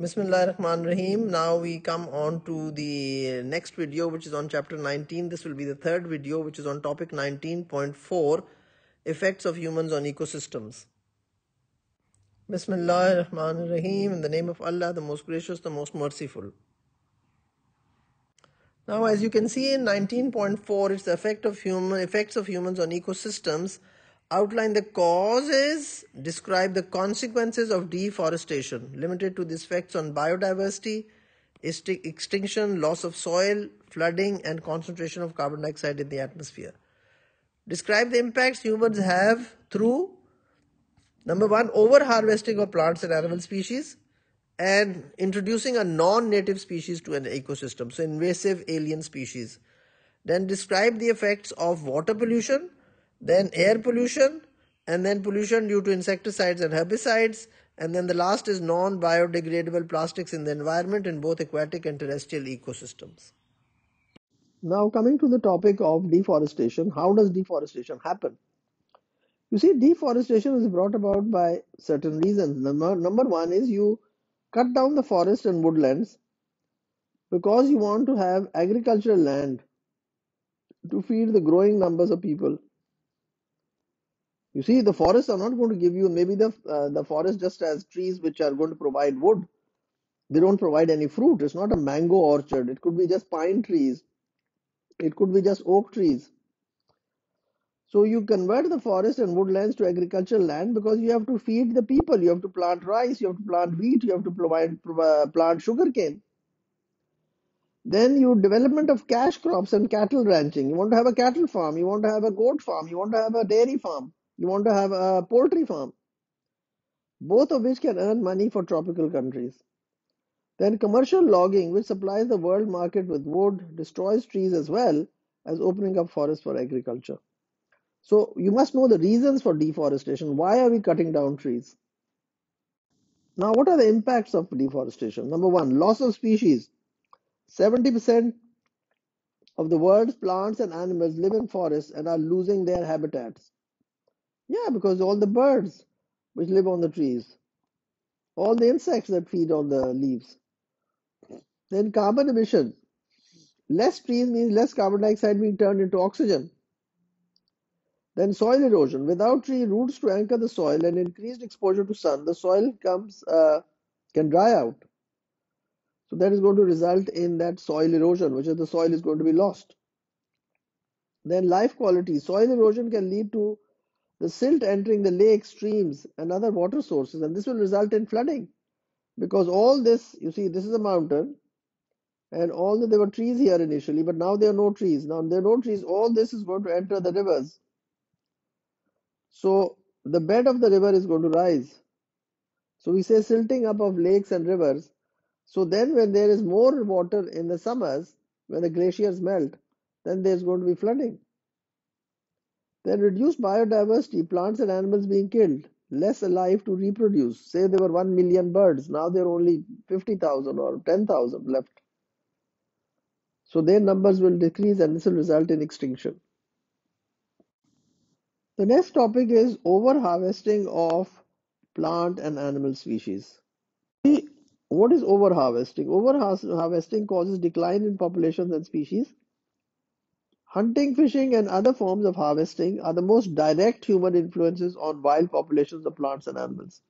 Bismillah ar-Rahman rahim Now we come on to the next video which is on chapter 19. This will be the third video which is on topic 19.4 Effects of Humans on Ecosystems. Bismillah ar-Rahman rahim In the name of Allah, the most gracious, the most merciful. Now as you can see in 19.4 it's the effect of human effects of humans on ecosystems outline the causes, describe the consequences of deforestation, limited to the effects on biodiversity, extinction, loss of soil, flooding, and concentration of carbon dioxide in the atmosphere. Describe the impacts humans have through number one, over harvesting of plants and animal species, and introducing a non native species to an ecosystem, so invasive alien species. Then describe the effects of water pollution then air pollution, and then pollution due to insecticides and herbicides, and then the last is non biodegradable plastics in the environment in both aquatic and terrestrial ecosystems. Now, coming to the topic of deforestation, how does deforestation happen? You see, deforestation is brought about by certain reasons. Number, number one is you cut down the forest and woodlands because you want to have agricultural land to feed the growing numbers of people you see, the forests are not going to give you maybe the uh, the forest just has trees which are going to provide wood. They don't provide any fruit. It's not a mango orchard. It could be just pine trees. It could be just oak trees. So you convert the forest and woodlands to agricultural land because you have to feed the people. You have to plant rice. You have to plant wheat. You have to provide uh, plant sugarcane. Then you development of cash crops and cattle ranching. You want to have a cattle farm. You want to have a goat farm. You want to have a dairy farm you want to have a poultry farm, both of which can earn money for tropical countries. Then commercial logging, which supplies the world market with wood, destroys trees as well as opening up forests for agriculture. So you must know the reasons for deforestation. Why are we cutting down trees? Now, what are the impacts of deforestation? Number one, loss of species. 70% of the world's plants and animals live in forests and are losing their habitats. Yeah, because all the birds which live on the trees, all the insects that feed on the leaves. Then carbon emission. Less trees means less carbon dioxide being turned into oxygen. Then soil erosion. Without tree roots to anchor the soil and increased exposure to sun, the soil comes uh, can dry out. So that is going to result in that soil erosion, which is the soil is going to be lost. Then life quality. Soil erosion can lead to the silt entering the lake, streams, and other water sources, and this will result in flooding. Because all this, you see, this is a mountain, and all the, there were trees here initially, but now there are no trees. Now there are no trees. All this is going to enter the rivers. So the bed of the river is going to rise. So we say silting up of lakes and rivers. So then, when there is more water in the summers, when the glaciers melt, then there's going to be flooding. Then reduced biodiversity, plants and animals being killed, less alive to reproduce. Say there were 1 million birds, now there are only 50,000 or 10,000 left. So their numbers will decrease and this will result in extinction. The next topic is over harvesting of plant and animal species. What is over harvesting? Over harvesting causes decline in populations and species Hunting, fishing, and other forms of harvesting are the most direct human influences on wild populations of plants and animals.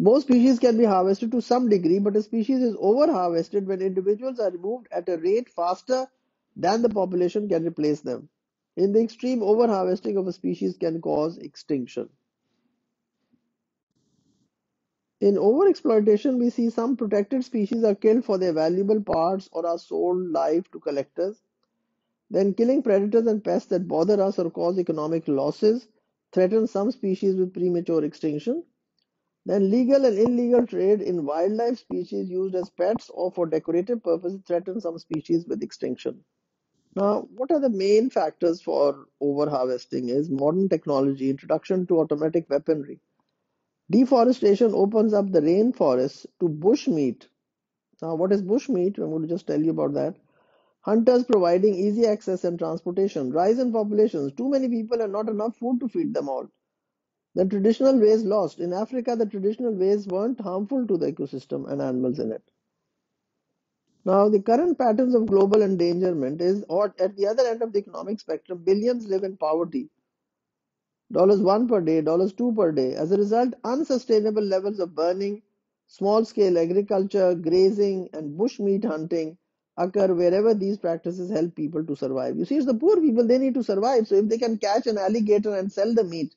Most species can be harvested to some degree, but a species is over-harvested when individuals are removed at a rate faster than the population can replace them. In the extreme, over-harvesting of a species can cause extinction. In overexploitation, we see some protected species are killed for their valuable parts or are sold live to collectors. Then killing predators and pests that bother us or cause economic losses threaten some species with premature extinction. Then legal and illegal trade in wildlife species used as pets or for decorative purposes threaten some species with extinction. Now, what are the main factors for overharvesting is modern technology, introduction to automatic weaponry. Deforestation opens up the rainforests to bushmeat. Now, what is bushmeat? I'm going to just tell you about that. Hunters providing easy access and transportation. Rise in populations. Too many people and not enough food to feed them all. The traditional ways lost. In Africa, the traditional ways weren't harmful to the ecosystem and animals in it. Now, the current patterns of global endangerment is, or at the other end of the economic spectrum, billions live in poverty. Dollars one per day, dollars two per day. As a result, unsustainable levels of burning, small scale agriculture, grazing, and bushmeat hunting occur wherever these practices help people to survive. You see, it's the poor people, they need to survive. So if they can catch an alligator and sell the meat,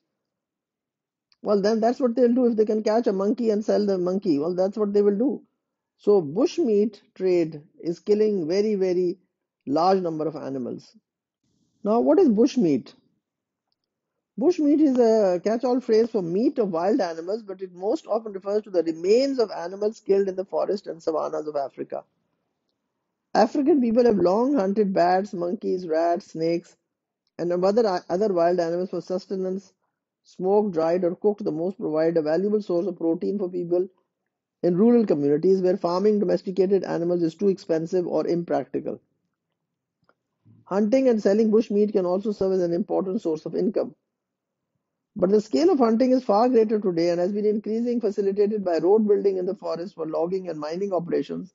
well, then that's what they'll do. If they can catch a monkey and sell the monkey, well, that's what they will do. So bushmeat trade is killing very, very large number of animals. Now, what is bushmeat? Bushmeat is a catch-all phrase for meat of wild animals, but it most often refers to the remains of animals killed in the forest and savannas of Africa. African people have long hunted bats, monkeys, rats, snakes, and other, other wild animals for sustenance. Smoked, dried, or cooked, the most provide a valuable source of protein for people in rural communities where farming domesticated animals is too expensive or impractical. Hunting and selling bush meat can also serve as an important source of income. But the scale of hunting is far greater today and has been increasing, facilitated by road building in the forest for logging and mining operations,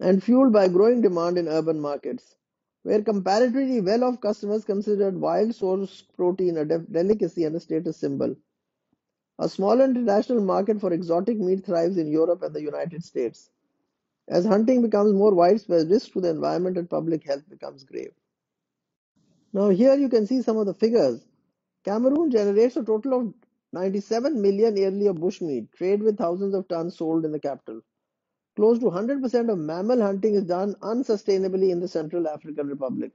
and fueled by growing demand in urban markets, where comparatively well off customers considered wild source protein a de- delicacy and a status symbol. A small international market for exotic meat thrives in Europe and the United States. As hunting becomes more widespread, risk to the environment and public health becomes grave. Now, here you can see some of the figures. Cameroon generates a total of 97 million yearly of bushmeat, trade with thousands of tons sold in the capital. Close to 100% of mammal hunting is done unsustainably in the Central African Republic.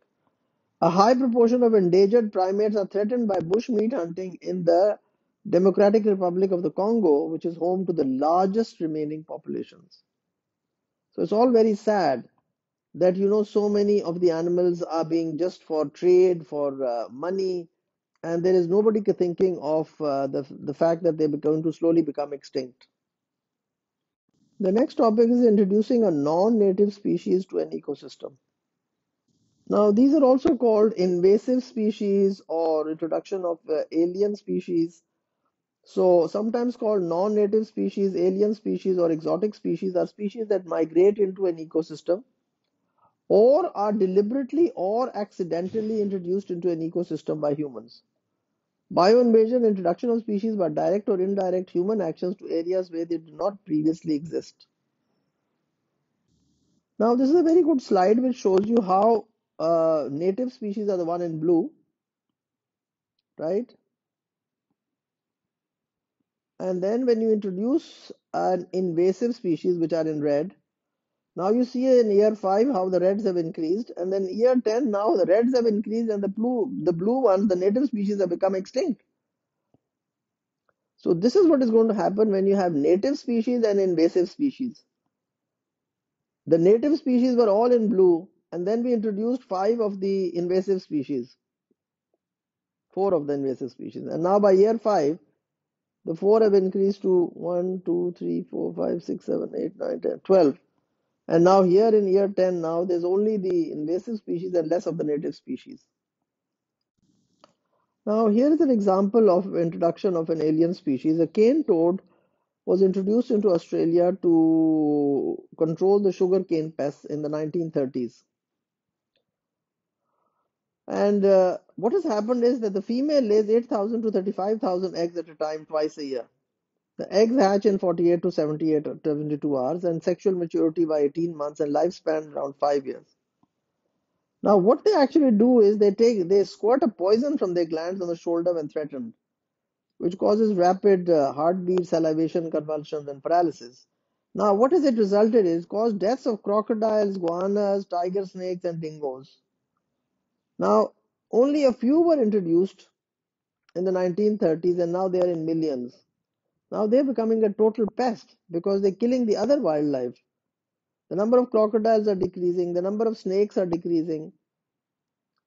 A high proportion of endangered primates are threatened by bushmeat hunting in the Democratic Republic of the Congo, which is home to the largest remaining populations. So it's all very sad that you know so many of the animals are being just for trade, for uh, money, and there is nobody thinking of uh, the the fact that they're going to slowly become extinct. The next topic is introducing a non-native species to an ecosystem. Now, these are also called invasive species or introduction of uh, alien species. So, sometimes called non-native species, alien species, or exotic species are species that migrate into an ecosystem or are deliberately or accidentally introduced into an ecosystem by humans. Bioinvasion, introduction of species by direct or indirect human actions to areas where they did not previously exist. Now, this is a very good slide which shows you how uh, native species are the one in blue, right? And then when you introduce an invasive species which are in red, now you see in year 5 how the reds have increased and then year 10 now the reds have increased and the blue the blue ones the native species have become extinct. So this is what is going to happen when you have native species and invasive species. The native species were all in blue and then we introduced 5 of the invasive species. 4 of the invasive species and now by year 5 the 4 have increased to 1, 2, 3, 4, 5, 6, 7, 8, 9, 10, 12. And now here in year 10 now there's only the invasive species and less of the native species. Now here is an example of introduction of an alien species. A cane toad was introduced into Australia to control the sugarcane pests in the 1930s. And uh, what has happened is that the female lays 8,000 to 35,000 eggs at a time twice a year. The eggs hatch in 48 to 78 or 72 hours and sexual maturity by 18 months and lifespan around 5 years. Now, what they actually do is they take they squirt a poison from their glands on the shoulder when threatened, which causes rapid uh, heartbeat, salivation, convulsions, and paralysis. Now, what has it resulted is caused deaths of crocodiles, goannas, tiger snakes, and dingoes. Now, only a few were introduced in the 1930s, and now they are in millions. Now they're becoming a total pest because they're killing the other wildlife. The number of crocodiles are decreasing, the number of snakes are decreasing.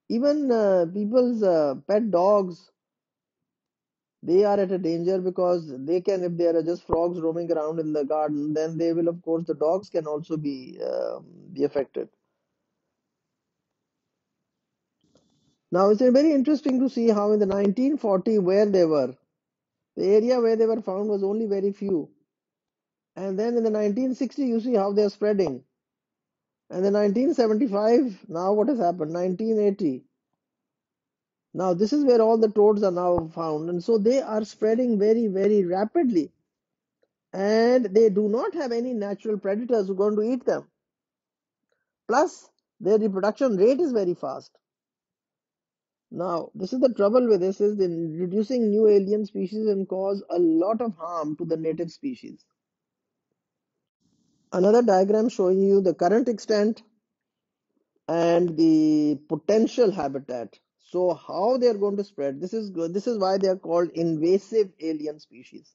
Even uh, people's uh, pet dogs, they are at a danger because they can, if there are just frogs roaming around in the garden, then they will, of course, the dogs can also be uh, be affected. Now it's very interesting to see how in the 1940 where they were The area where they were found was only very few. And then in the 1960s, you see how they're spreading. And then 1975, now what has happened? 1980. Now this is where all the toads are now found. And so they are spreading very, very rapidly. And they do not have any natural predators who are going to eat them. Plus, their reproduction rate is very fast. Now, this is the trouble with this is the reducing new alien species and cause a lot of harm to the native species. Another diagram showing you the current extent and the potential habitat. So how they are going to spread. This is good. This is why they are called invasive alien species.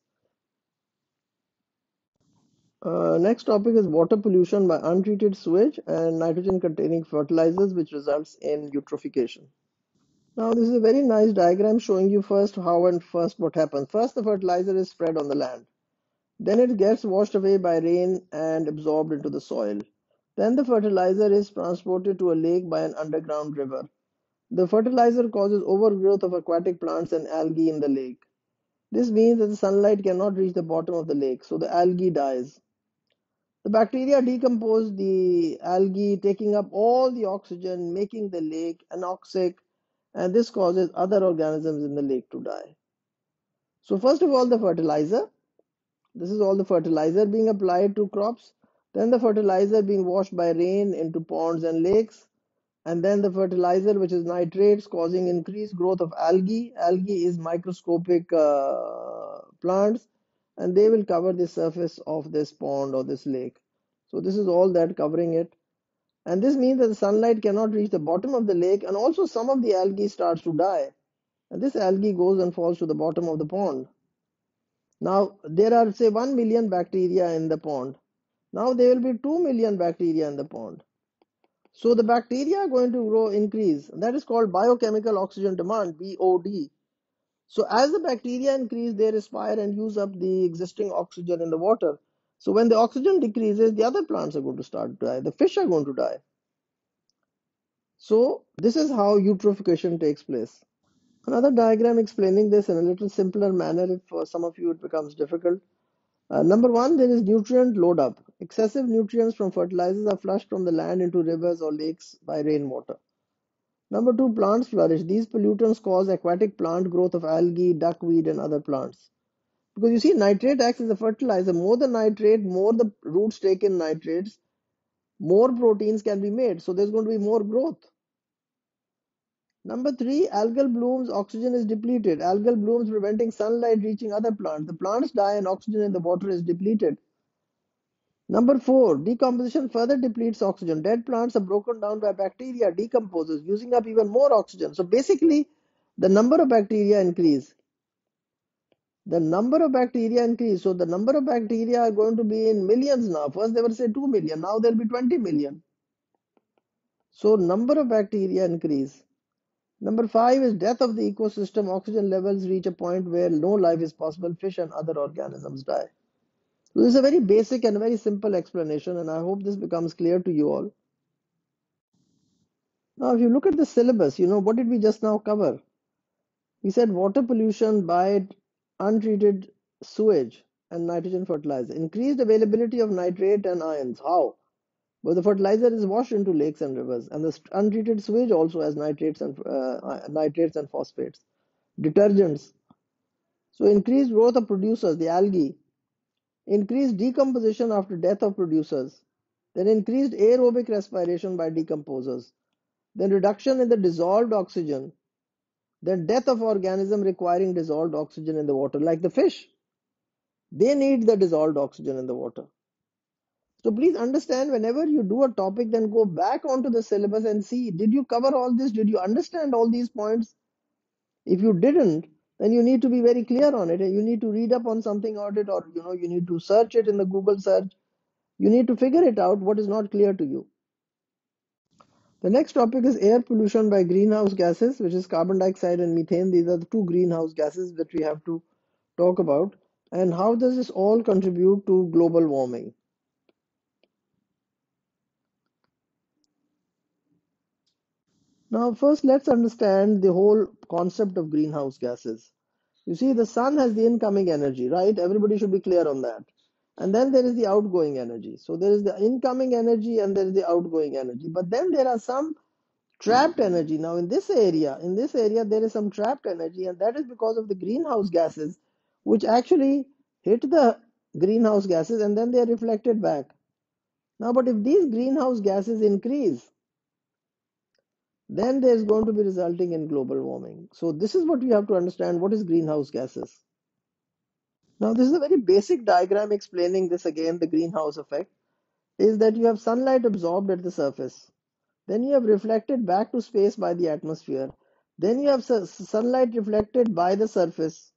Uh, next topic is water pollution by untreated sewage and nitrogen containing fertilizers which results in eutrophication. Now this is a very nice diagram showing you first how and first what happens. First the fertilizer is spread on the land. Then it gets washed away by rain and absorbed into the soil. Then the fertilizer is transported to a lake by an underground river. The fertilizer causes overgrowth of aquatic plants and algae in the lake. This means that the sunlight cannot reach the bottom of the lake, so the algae dies. The bacteria decompose the algae, taking up all the oxygen, making the lake anoxic, and this causes other organisms in the lake to die. So, first of all, the fertilizer. This is all the fertilizer being applied to crops. Then the fertilizer being washed by rain into ponds and lakes. And then the fertilizer, which is nitrates, causing increased growth of algae. Algae is microscopic uh, plants, and they will cover the surface of this pond or this lake. So this is all that covering it. And this means that the sunlight cannot reach the bottom of the lake, and also some of the algae starts to die. And this algae goes and falls to the bottom of the pond. Now, there are, say, 1 million bacteria in the pond. Now, there will be 2 million bacteria in the pond. So, the bacteria are going to grow, increase. That is called biochemical oxygen demand, BOD. So, as the bacteria increase, they respire and use up the existing oxygen in the water. So, when the oxygen decreases, the other plants are going to start to die. The fish are going to die. So, this is how eutrophication takes place. Another diagram explaining this in a little simpler manner, if for some of you it becomes difficult. Uh, number one, there is nutrient load up. Excessive nutrients from fertilizers are flushed from the land into rivers or lakes by rainwater. Number two, plants flourish. These pollutants cause aquatic plant growth of algae, duckweed, and other plants. Because you see, nitrate acts as a fertilizer. More the nitrate, more the roots take in nitrates, more proteins can be made. So there's going to be more growth. Number three, algal blooms, oxygen is depleted. Algal blooms preventing sunlight reaching other plants. The plants die and oxygen in the water is depleted. Number four, decomposition further depletes oxygen. Dead plants are broken down by bacteria, decomposes, using up even more oxygen. So basically, the number of bacteria increase. The number of bacteria increase. So the number of bacteria are going to be in millions now. First they were say 2 million. Now there'll be 20 million. So number of bacteria increase. Number five is death of the ecosystem. Oxygen levels reach a point where no life is possible. Fish and other organisms die. So this is a very basic and very simple explanation, and I hope this becomes clear to you all. Now, if you look at the syllabus, you know, what did we just now cover? We said water pollution by untreated sewage and nitrogen fertilizer. Increased availability of nitrate and ions. How? But the fertilizer is washed into lakes and rivers, and the untreated sewage also has nitrates and uh, nitrates and phosphates. Detergents. So increased growth of producers, the algae. Increased decomposition after death of producers. Then increased aerobic respiration by decomposers. Then reduction in the dissolved oxygen. Then death of organism requiring dissolved oxygen in the water, like the fish. They need the dissolved oxygen in the water. So please understand whenever you do a topic, then go back onto the syllabus and see, did you cover all this? Did you understand all these points? If you didn't, then you need to be very clear on it you need to read up on something on it or you know you need to search it in the Google search. You need to figure it out what is not clear to you. The next topic is air pollution by greenhouse gases, which is carbon dioxide and methane. These are the two greenhouse gases that we have to talk about. And how does this all contribute to global warming? Now, first, let's understand the whole concept of greenhouse gases. You see, the sun has the incoming energy, right? Everybody should be clear on that. And then there is the outgoing energy. So there is the incoming energy and there is the outgoing energy. But then there are some trapped energy. Now in this area, in this area, there is some trapped energy, and that is because of the greenhouse gases, which actually hit the greenhouse gases and then they are reflected back. Now, but if these greenhouse gases increase, then there's going to be resulting in global warming. So this is what we have to understand. What is greenhouse gases? Now, this is a very basic diagram explaining this again, the greenhouse effect, is that you have sunlight absorbed at the surface. Then you have reflected back to space by the atmosphere. Then you have sunlight reflected by the surface.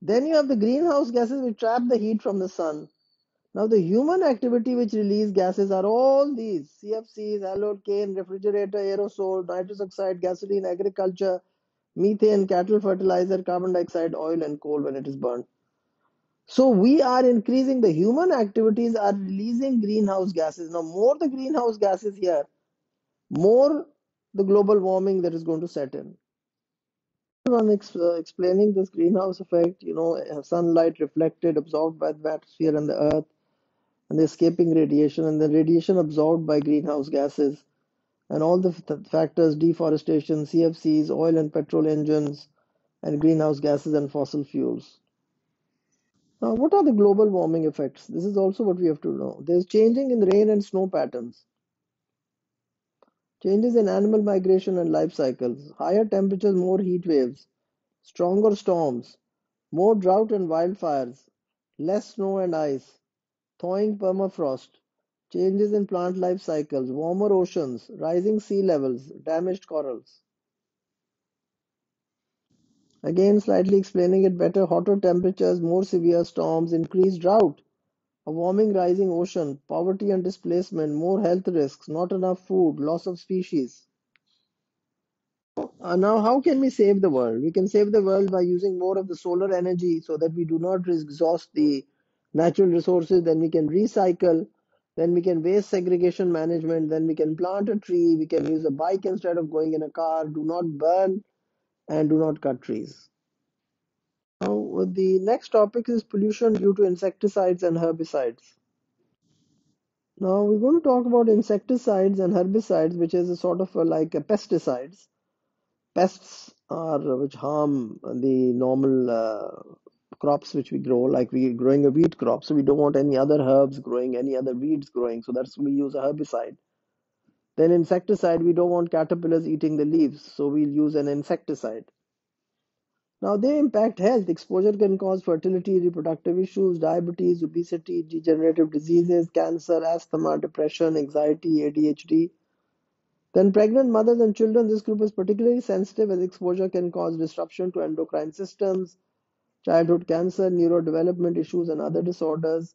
Then you have the greenhouse gases which trap the heat from the sun. Now the human activity which release gases are all these CFCs, alkane, refrigerator, aerosol, nitrous oxide, gasoline, agriculture, methane, cattle fertilizer, carbon dioxide, oil and coal when it is burned. So we are increasing the human activities are releasing greenhouse gases. Now more the greenhouse gases here, more the global warming that is going to set in. I'm ex uh, explaining this greenhouse effect, you know, sunlight reflected, absorbed by the atmosphere and the earth, and the escaping radiation, and the radiation absorbed by greenhouse gases, and all the factors deforestation, CFCs, oil and petrol engines, and greenhouse gases and fossil fuels. Now, what are the global warming effects? This is also what we have to know. There's changing in rain and snow patterns, changes in animal migration and life cycles, higher temperatures, more heat waves, stronger storms, more drought and wildfires, less snow and ice, thawing permafrost, changes in plant life cycles, warmer oceans, rising sea levels, damaged corals. Again, slightly explaining it better, hotter temperatures, more severe storms, increased drought, a warming rising ocean, poverty and displacement, more health risks, not enough food, loss of species. Uh, now, how can we save the world? We can save the world by using more of the solar energy so that we do not exhaust the natural resources. Then we can recycle. Then we can waste segregation management. Then we can plant a tree. We can use a bike instead of going in a car. Do not burn and do not cut trees. Now, the next topic is pollution due to insecticides and herbicides. Now, we're going to talk about insecticides and herbicides, which is a sort of a, like a pesticides. Pests are which harm the normal uh, crops which we grow, like we are growing a wheat crop, so we don't want any other herbs growing, any other weeds growing, so that's we use a herbicide. Then insecticide, we don't want caterpillars eating the leaves, so we'll use an insecticide. Now they impact health. Exposure can cause fertility, reproductive issues, diabetes, obesity, degenerative diseases, cancer, asthma, depression, anxiety, ADHD. Then pregnant mothers and children, this group is particularly sensitive as exposure can cause disruption to endocrine systems, childhood cancer, neurodevelopment issues, and other disorders.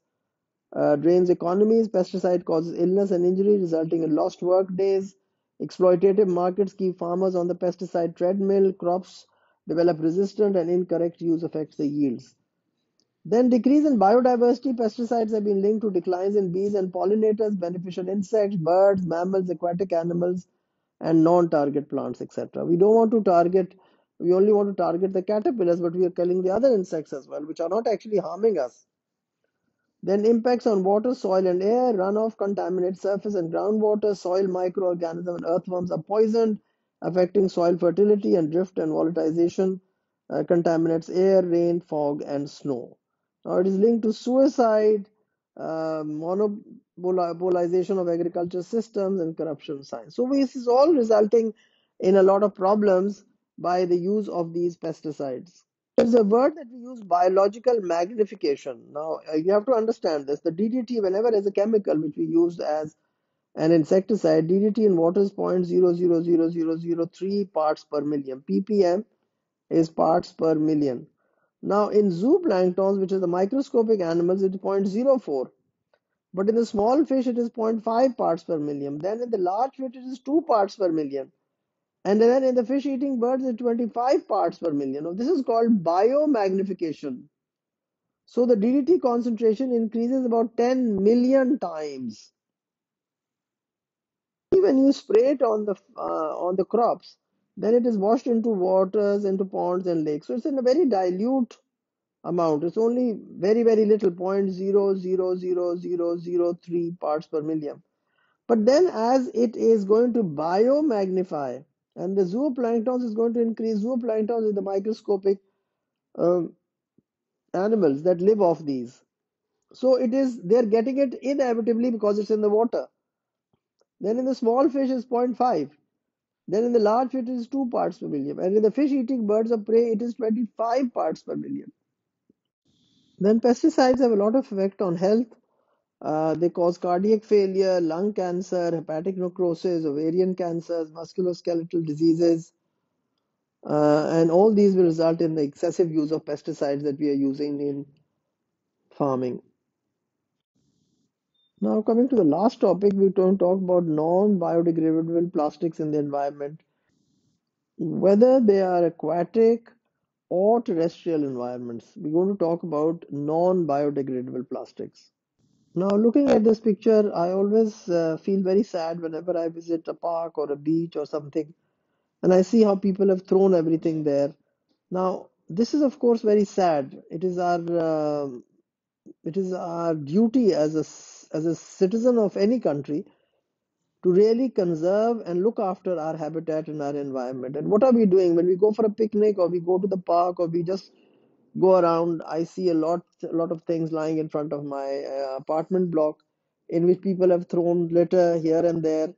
Uh, drains economies, pesticide causes illness and injury, resulting in lost work days. Exploitative markets keep farmers on the pesticide treadmill. Crops develop resistant and incorrect use affects the yields. Then decrease in biodiversity, pesticides have been linked to declines in bees and pollinators, beneficial insects, birds, mammals, aquatic animals, and non-target plants, etc. We don't want to target, we only want to target the caterpillars, but we are killing the other insects as well, which are not actually harming us. Then impacts on water, soil and air, runoff contaminates surface and groundwater, soil microorganisms and earthworms are poisoned, affecting soil fertility and drift and volatilization, uh, contaminates air, rain, fog and snow. Now it is linked to suicide, uh, monopolization of agriculture systems and corruption science. So this is all resulting in a lot of problems by the use of these pesticides. There's a word that we use biological magnification. Now, uh, you have to understand this. The DDT, whenever there's a chemical which we use as an insecticide, DDT in water is 0.000003 parts per million. ppm is parts per million. Now, in zooplanktons, which is the microscopic animals, it is 0.04. But in the small fish, it is 0.5 parts per million. Then in the large fish, it is 2 parts per million. And then in the fish eating birds, it's 25 parts per million. Now, this is called biomagnification. So the DDT concentration increases about 10 million times. When you spray it on the uh, on the crops, then it is washed into waters, into ponds and lakes. So it's in a very dilute amount. It's only very, very little, 0.0000003 parts per million. But then as it is going to biomagnify and the zooplankton is going to increase, zooplankton is the microscopic um, animals that live off these. So it is, they're getting it inevitably because it's in the water. Then in the small fish is 0.5. Then in the large fish it is 2 parts per million. And in the fish eating birds of prey it is 25 parts per million. Then pesticides have a lot of effect on health. Uh, they cause cardiac failure, lung cancer, hepatic necrosis, ovarian cancers, musculoskeletal diseases. Uh, and all these will result in the excessive use of pesticides that we are using in farming. Now, coming to the last topic, we're going to talk about non biodegradable plastics in the environment, whether they are aquatic or terrestrial environments. We're going to talk about non biodegradable plastics. Now, looking at this picture, I always uh, feel very sad whenever I visit a park or a beach or something, and I see how people have thrown everything there. Now, this is of course very sad. It is our uh, it is our duty as a as a citizen of any country to really conserve and look after our habitat and our environment. And what are we doing when we go for a picnic or we go to the park or we just go around? I see a lot a lot of things lying in front of my uh, apartment block in which people have thrown litter here and there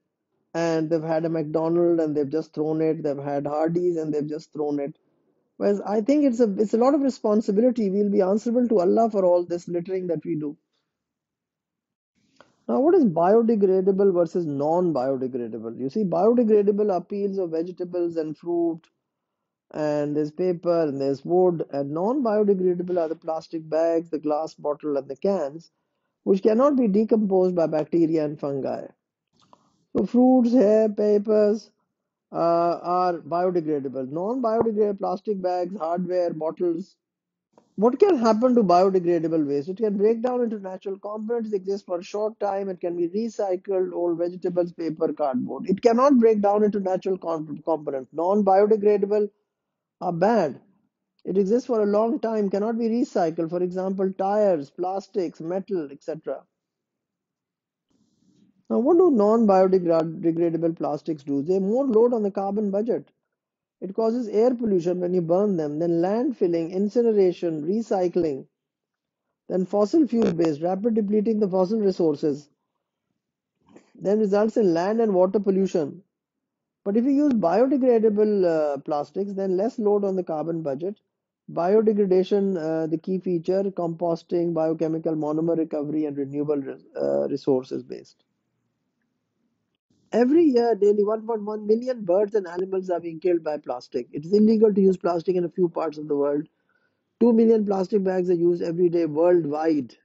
and they've had a McDonald and they've just thrown it. They've had Hardee's and they've just thrown it. Whereas I think it's a it's a lot of responsibility. We'll be answerable to Allah for all this littering that we do. Now, what is biodegradable versus non-biodegradable? You see, biodegradable are of vegetables and fruit, and there's paper and there's wood, and non-biodegradable are the plastic bags, the glass bottle, and the cans, which cannot be decomposed by bacteria and fungi. So, fruits, hair, papers uh, are biodegradable. Non-biodegradable plastic bags, hardware, bottles, what can happen to biodegradable waste? It can break down into natural components, exist for a short time, it can be recycled, old vegetables, paper, cardboard. It cannot break down into natural components. Non biodegradable are bad. It exists for a long time, cannot be recycled. For example, tires, plastics, metal, etc. Now, what do non biodegradable plastics do? They more load on the carbon budget. It causes air pollution when you burn them, then landfilling, incineration, recycling, then fossil fuel based, rapid depleting the fossil resources, then results in land and water pollution. But if you use biodegradable uh, plastics, then less load on the carbon budget. Biodegradation, uh, the key feature, composting, biochemical monomer recovery, and renewable uh, resources based. Every year, nearly 1.1 million birds and animals are being killed by plastic. It is illegal to use plastic in a few parts of the world. 2 million plastic bags are used every day worldwide.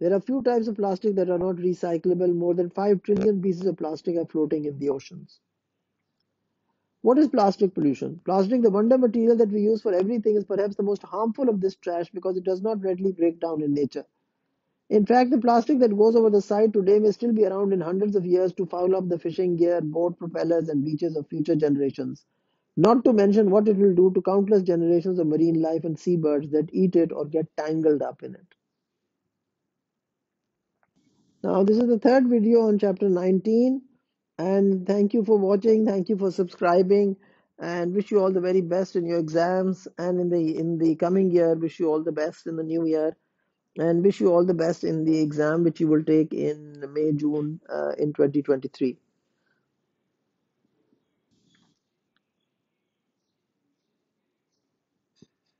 There are a few types of plastic that are not recyclable. More than 5 trillion pieces of plastic are floating in the oceans. What is plastic pollution? Plastic, the wonder material that we use for everything, is perhaps the most harmful of this trash because it does not readily break down in nature. In fact, the plastic that goes over the side today may still be around in hundreds of years to foul up the fishing gear, boat propellers, and beaches of future generations. Not to mention what it will do to countless generations of marine life and seabirds that eat it or get tangled up in it. Now, this is the third video on chapter 19. And thank you for watching. Thank you for subscribing. And wish you all the very best in your exams and in the in the coming year. Wish you all the best in the new year and wish you all the best in the exam which you will take in May, June uh, in 2023.